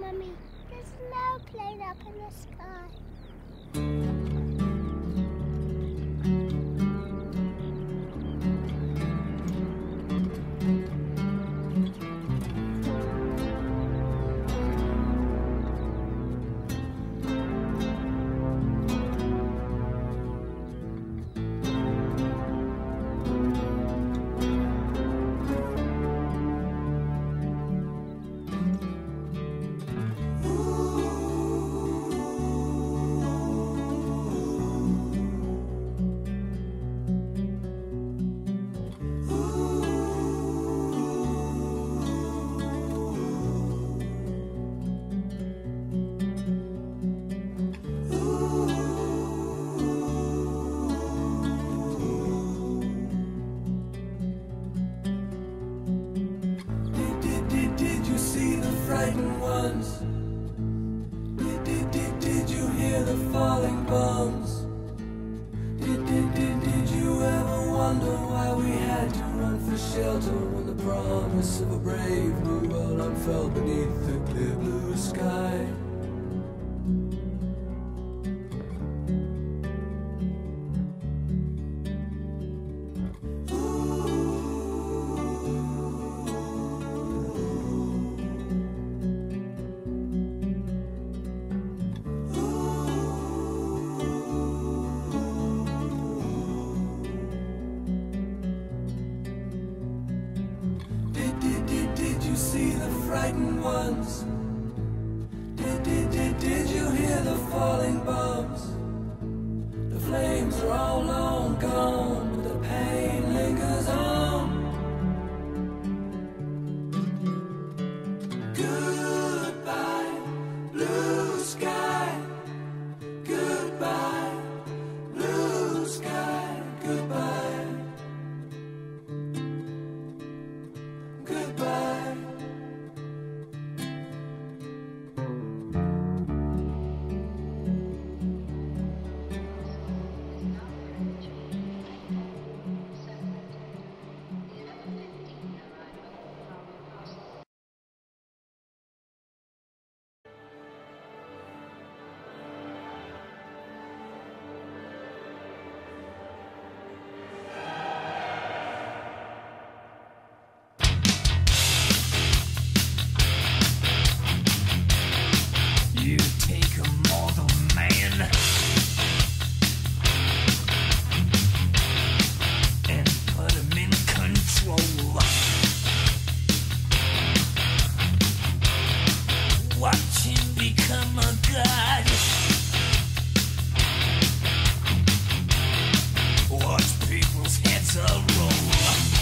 Mummy, there's no plane up in the sky. Frightened ones? Did, did, did, did you hear the falling bombs? Did, did, did, did you ever wonder why we had to run for shelter when the promise of a brave new world unfurled beneath the clear blue sky? frightened ones Did, did, did, did you hear the falling bombs? The flames are all long gone people's heads are roll.